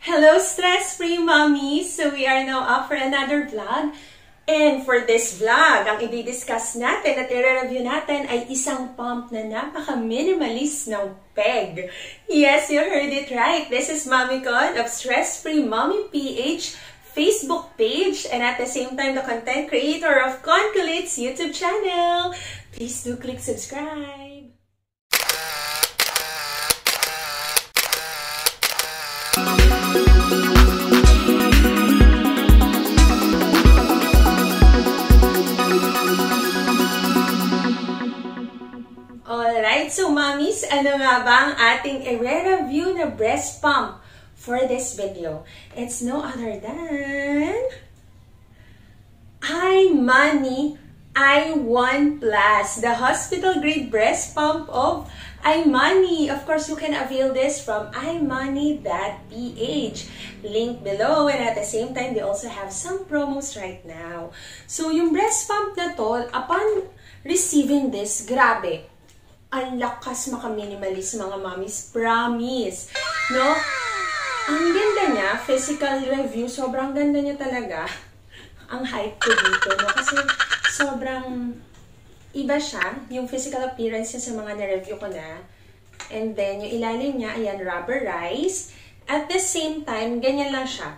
Hello, stress-free mommies! So we are now up for another vlog. And for this vlog, ang i-discuss natin at i-review natin ay isang pump na napaka-minimalist ng peg. Yes, you heard it right. This is Mommy Con of Stress-Free Mommy PH Facebook page and at the same time the content creator of Conculate's YouTube channel. Please do click subscribe. So mommies, ano nga ba ang ating i-review na breast pump for this video? It's no other than iMoney i1 Plus, the hospital-grade breast pump of iMoney. Of course, you can avail this from iMoney.ph. Link below and at the same time, they also have some promos right now. So, yung breast pump na to, upon receiving this, grabe, ang lakas maka-minimalist mga mommies. Promise. No? Ang ganda niya, physical review, sobrang ganda niya talaga. Ang hype ko dito, no? Kasi sobrang iba siya, yung physical appearance niya sa mga na-review ko na. And then, yung ilalim niya, ayan, rubberized. At the same time, ganyan lang siya.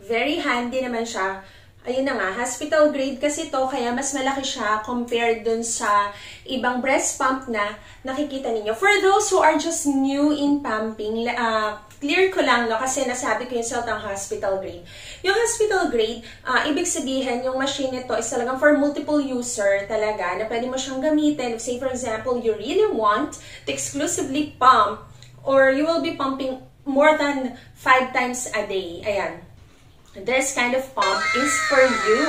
Very handy naman siya ayun na nga, hospital grade kasi to kaya mas malaki siya compared dun sa ibang breast pump na nakikita ninyo. For those who are just new in pumping, uh, clear ko lang, no, kasi nasabi ko yung salt ang hospital grade. Yung hospital grade, uh, ibig sabihin, yung machine nito is talagang for multiple user talaga, na pwede mo siyang gamitin. Say, for example, you really want to exclusively pump or you will be pumping more than 5 times a day. Ayan this kind of pump is for you.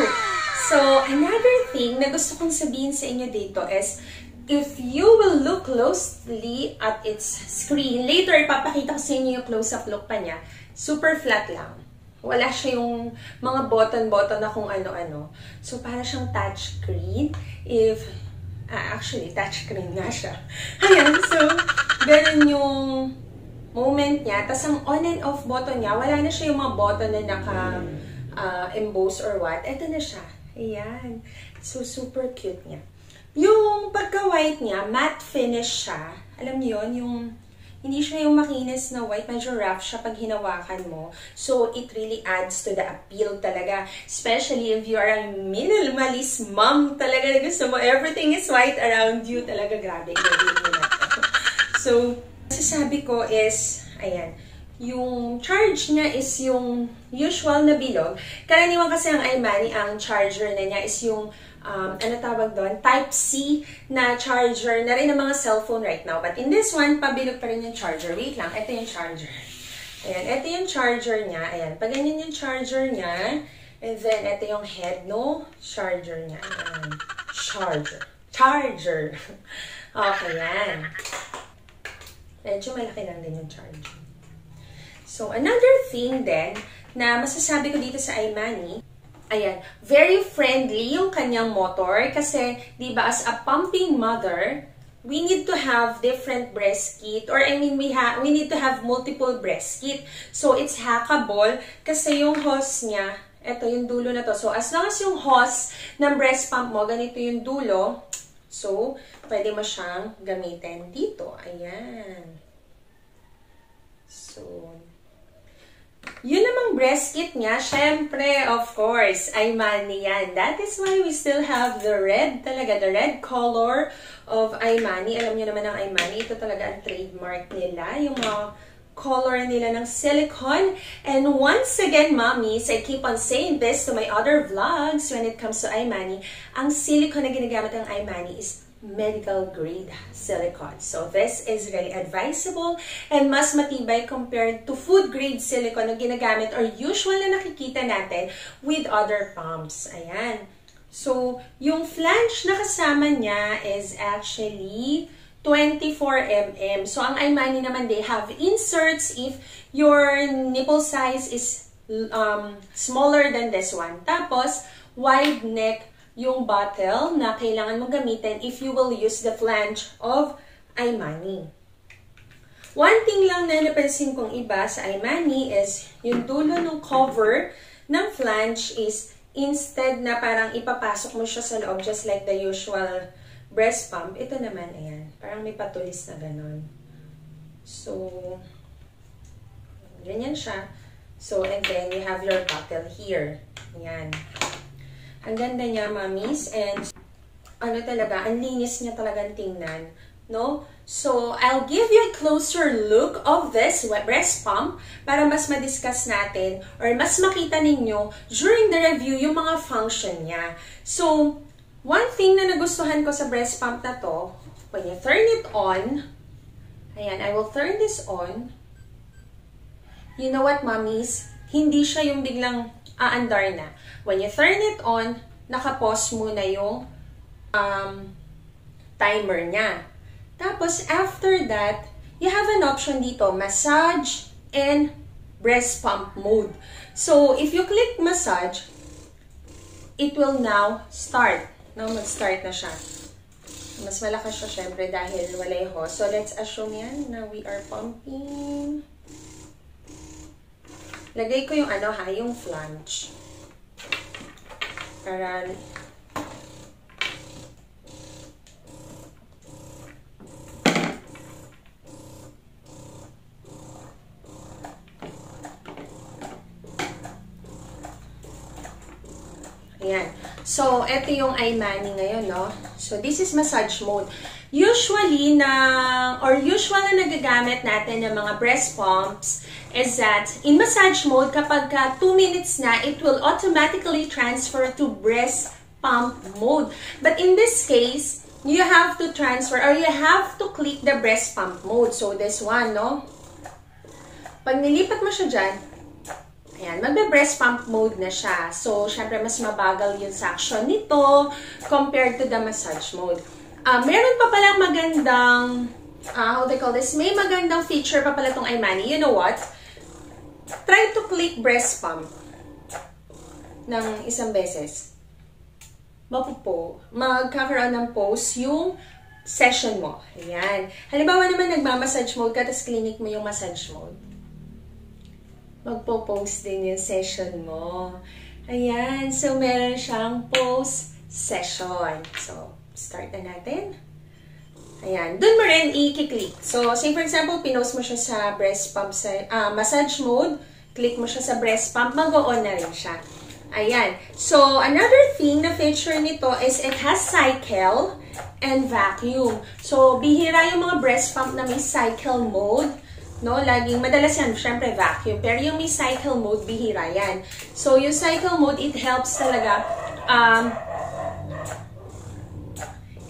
So, another thing na gusto kong sabihin sa inyo dito is, if you will look closely at its screen, later ipapakita ko sa inyo yung close-up look pa niya, super flat lang. Wala siya yung mga button-button na kung ano-ano. So, para siyang touchscreen. If, ah, actually, touchscreen nga siya. Ayan, so, ganun yung moment niya. Tapos ang on and off button niya, wala na siya yung mga button na naka-emboss uh, or what. Ito na siya. Ayan. So, super cute niya. Yung pagka-white niya, matte finish siya. Alam niyo yun, yung hindi siya yung makinis na white, medyo rough siya pag hinawakan mo. So, it really adds to the appeal talaga. Especially if you are a minimalist mom talaga gusto mo, everything is white around you. Talaga, grabe. So, Masasabi ko is, ayan, yung charge niya is yung usual na bilog. Karaniwan kasi ang iMoney, ang charger na niya is yung, um, ano tawag doon, Type-C na charger na rin ng mga cellphone right now. But in this one, pabilog pa rin yung charger. Wait lang, ito yung charger. Ayan, ito yung charger niya. Ayan, pag ganyan yung charger niya, and then ito yung head, no? Charger niya. Ayan, charger. Charger. okay, yan. Medyo malaki lang din yung charge. So, another thing then, na masasabi ko dito sa iMoney, ayan, very friendly yung kanyang motor kasi, di ba, as a pumping mother, we need to have different breast kit or I mean we have we need to have multiple breast kit. So it's hackable kasi yung hose niya, ito yung dulo na to. So as long as yung hose ng breast pump mo ganito yung dulo, So, pwede mo siyang gamitin dito. Ayan. So, yun namang breast kit niya, syempre, of course, ay money yan. That is why we still have the red talaga, the red color of Imani. Alam niyo naman ang Imani, ito talaga ang trademark nila, yung mga color nila ng silicone. And once again, mommies, I keep on saying this to my other vlogs when it comes to iMoney, ang silicone na ginagamit ng iMoney is medical grade silicone. So this is really advisable and mas matibay compared to food grade silicone na ginagamit or usual na nakikita natin with other pumps. Ayan. So, yung flange na kasama niya is actually 24mm. So, ang iMoney naman, they have inserts if your nipple size is um, smaller than this one. Tapos, wide neck yung bottle na kailangan mong gamitin if you will use the flange of iMoney. One thing lang na napansin kong iba sa iMoney is yung dulo ng cover ng flange is instead na parang ipapasok mo siya sa loob just like the usual breast pump, ito naman, ayan, parang may patulis na ganon. So, ganyan siya. So, and then you have your bottle here. Ayan. Ang ganda niya, mamis. And, ano talaga, ang linis niya talagang tingnan. No? So, I'll give you a closer look of this breast pump para mas ma-discuss natin or mas makita ninyo during the review yung mga function niya. So, one thing na nagustuhan ko sa breast pump na to, when you turn it on, ayan, I will turn this on. You know what, mommies? Hindi siya yung biglang aandar na. When you turn it on, nakapause muna yung um, timer niya. Tapos, after that, you have an option dito, massage and breast pump mode. So, if you click massage, it will now start. Now, mag-start na siya. Mas malakas siya, syempre, dahil wala yung hose. So, let's assume yan na we are pumping. Lagay ko yung ano ha, yung flange. Para Ayan. So, ito yung iMoney ngayon, no? So, this is massage mode. Usually, na, or usual na nagagamit natin ng mga breast pumps is that in massage mode, kapag 2 minutes na, it will automatically transfer to breast pump mode. But in this case, you have to transfer or you have to click the breast pump mode. So, this one, no? Pag nilipat mo siya dyan, Ayan, magbe-breast pump mode na siya. So, syempre, mas mabagal yung suction nito compared to the massage mode. Uh, meron pa palang magandang, uh, how they call this, may magandang feature pa pala itong iMoney. You know what? Try to click breast pump ng isang beses. Mapupo, magkakaroon ng pause yung session mo. Ayan. Halimbawa naman, nagmamassage mode ka, tapos clinic mo yung massage mode magpo-post din yung session mo. Ayan. So, meron siyang post session. So, start na natin. Ayan. Doon mo rin i-click. So, say for example, pinost mo siya sa breast pump sa, uh, massage mode. Click mo siya sa breast pump. Mag-on na rin siya. Ayan. So, another thing na feature nito is it has cycle and vacuum. So, bihira yung mga breast pump na may cycle mode. No, laging, madalas yan, syempre vacuum. Pero yung may cycle mode, bihira yan. So, yung cycle mode, it helps talaga, um,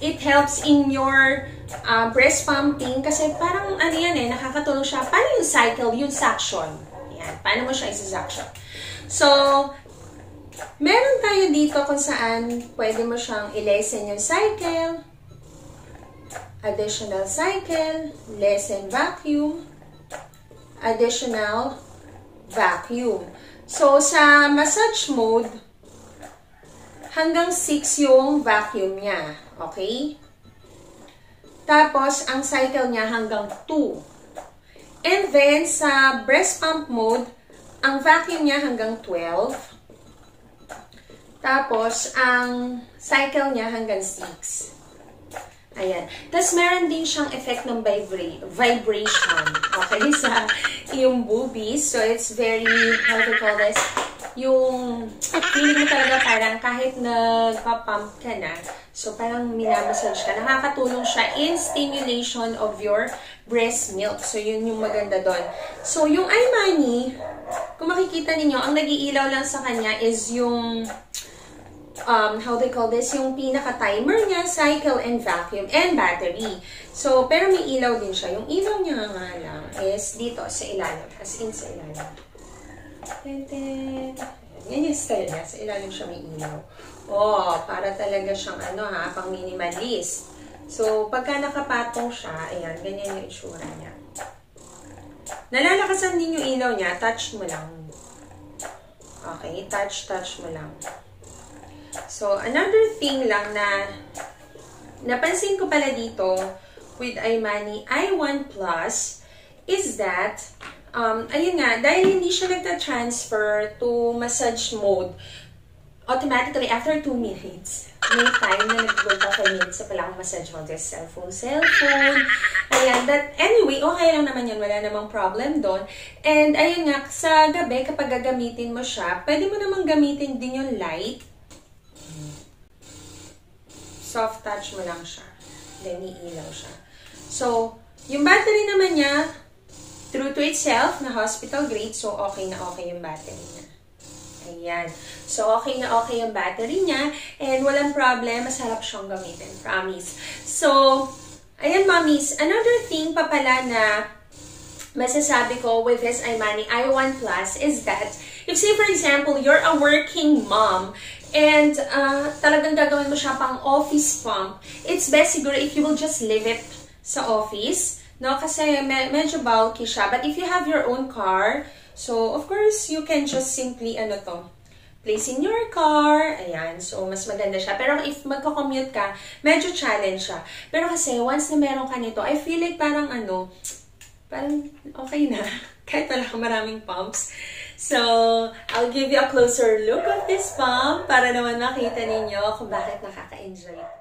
it helps in your uh, breast pumping kasi parang ano yan eh, nakakatulong siya. Paano yung cycle, yung suction? Yan, paano mo siya isa-suction? So, meron tayo dito kung saan pwede mo siyang i-lessen yung cycle, additional cycle, lessen vacuum, additional vacuum. So, sa massage mode, hanggang 6 yung vacuum niya. Okay? Tapos, ang cycle niya hanggang 2. And then, sa breast pump mode, ang vacuum niya hanggang 12. Tapos, ang cycle niya hanggang 6. Ayan. Tapos, meron din siyang effect ng vibra vibration. Okay? Sa yung boobies. So, it's very, how to call this? Yung feeling mo talaga parang kahit nagpa-pump ka na, so parang minamassage ka, nakakatulong siya in stimulation of your breast milk. So, yun yung maganda doon. So, yung iMoney, kung makikita ninyo, ang nag-iilaw lang sa kanya is yung um, how they call this, yung pinaka-timer niya, cycle and vacuum, and battery. So, pero may ilaw din siya. Yung ilaw niya nga lang is dito sa ilalim, as in sa ilalim. Yan yung style niya. Sa ilalim siya may ilaw. Oh, para talaga siyang ano ha, pang minimalist. So, pagka nakapatong siya, ayan, ganyan yung itsura niya. Nalalakasan din yung ilaw niya, touch mo lang. Okay, touch, touch mo lang. So, another thing lang na napansin ko pala dito with iMoney i1 Plus is that, um, ayun nga, dahil hindi siya nagta-transfer to massage mode, automatically, after 2 minutes, may time na nag-go pa 5 minutes sa pala akong massage mode. Just cellphone, cellphone. Ayan, but anyway, okay lang naman yan. Wala namang problem doon. And ayun nga, sa gabi, kapag gagamitin mo siya, pwede mo namang gamitin din yung light. Soft touch mo lang siya. Then, iilaw siya. So, yung battery naman niya, true to itself, na hospital grade, so okay na okay yung battery niya. Ayan. So, okay na okay yung battery niya. And walang problem, masarap siyang gamitin. Promise. So, ayan, mommies. Another thing pa pala na masasabi ko with this iMoney i1 Plus is that if say for example, you're a working mom and uh, talagang gagawin mo siya pang office pump, it's best siguro if you will just leave it sa office, no? Kasi me medyo bulky siya. But if you have your own car, so of course, you can just simply, ano to, place in your car. Ayan. So, mas maganda siya. Pero if magko-commute ka, medyo challenge siya. Pero kasi, once na meron ka nito, I feel like parang ano, parang okay na. Kahit wala kang maraming pumps. So, I'll give you a closer look of this pump para naman makita ninyo kung bakit nakaka-enjoy